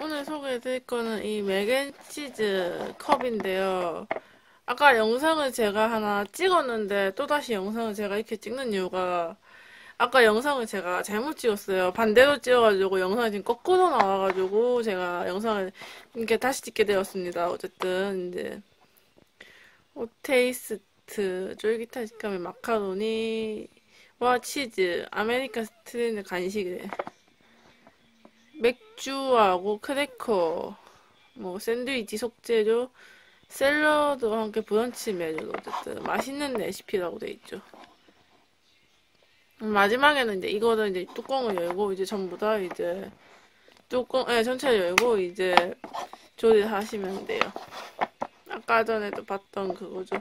오늘 소개해드릴 거는 이 맥앤치즈 컵인데요. 아까 영상을 제가 하나 찍었는데 또다시 영상을 제가 이렇게 찍는 이유가 아까 영상을 제가 잘못 찍었어요. 반대로 찍어가지고 영상이 지금 거꾸로 나와가지고 제가 영상을 이렇게 다시 찍게 되었습니다. 어쨌든 이제 오테이스트 쫄깃한 식감의 마카로니 와 치즈 American style인 간식이래. 맥주하고 크래커 뭐 샌드위치 속재료 샐러드와 함께 브런치 메뉴로 어쨌든 맛있는 레시피라고 돼 있죠. 마지막에는 이제 이거를 이제 뚜껑을 열고 이제 전부 다 이제 뚜껑, 예, 전체를 열고 이제 조리를 하시면 돼요. 아까 전에도 봤던 그거죠.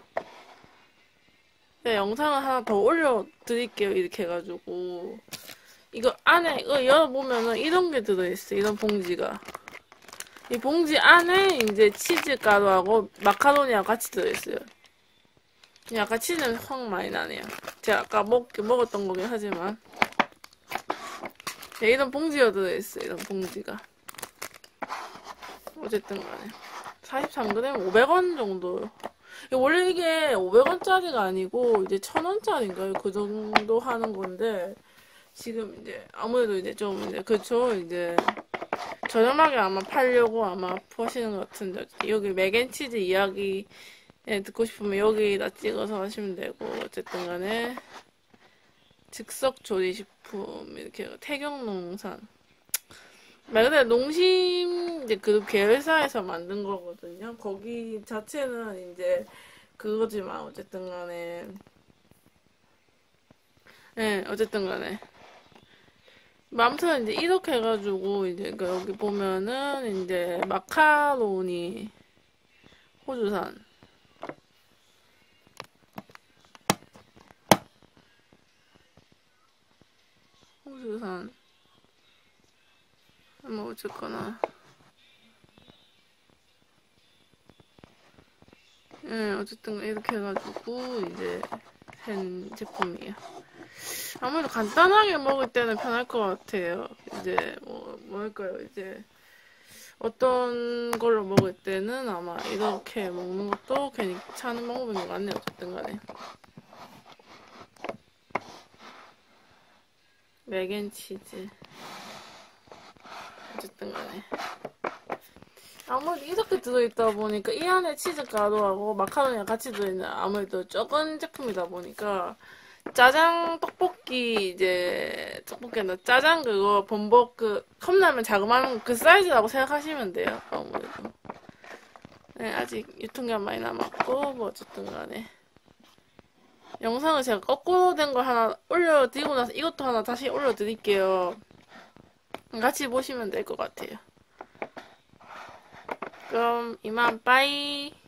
네, 영상을 하나 더 올려드릴게요. 이렇게 해가지고. 이거 안에, 이거 열어보면은 이런 게 들어있어. 이런 봉지가. 이 봉지 안에 이제 치즈 가루하고 마카로니하고 같이 들어있어요. 약간 치즈는 확 많이 나네요. 제가 아까 먹, 먹었던 거긴 하지만. 네, 이런 봉지가 들어있어요. 이런 봉지가. 어쨌든 간에. 43g 500원 정도. 원래 이게 500원짜리가 아니고 이제 1000원짜리인가요? 그 정도 하는 건데 지금 이제 아무래도 이제 좀 이제 그쵸 이제 저렴하게 아마 팔려고 아마 하시는 것 같은데 여기 맥앤치즈 이야기 듣고 싶으면 여기다 찍어서 하시면 되고 어쨌든 간에 즉석 조리식품 이렇게 태경농산 말 그대로 농심 이제 그룹 계열사에서 만든 거거든요. 거기 자체는 이제 그거지만 어쨌든 간에. 네, 어쨌든 간에. 아무튼 이제 이렇게 해가지고 이제 그 여기 보면은 이제 마카로니 호주산. 호주산. 뭐 어쨌거나 예 어쨌든 이렇게 해가지고 이제 한 제품이에요. 아무래도 간단하게 먹을 때는 편할 것 같아요. 이제 뭐 뭐랄까요? 이제 어떤 걸로 먹을 때는 아마 이렇게 먹는 것도 괜찮은 방법인 것 같네요 어쨌든 간에. 맥앤치즈. 어쨌든 간에 아무래도 이렇게 들어있다 보니까 이 안에 치즈 가루하고 마카로니가 같이 들어있는 아무래도 적은 제품이다 보니까 짜장 떡볶이 이제 떡볶이나 짜장 그거 범벅 그 컵라면 자그마한 그 사이즈라고 생각하시면 돼요 아무래도. 네 아직 유통기한 많이 남았고 뭐 어쨌든 간에. 영상을 제가 거꾸로 된 걸 하나 올려드리고 나서 이것도 하나 다시 올려드릴게요. 같이 보시면 될 것 같아요. 그럼 이만 빠이.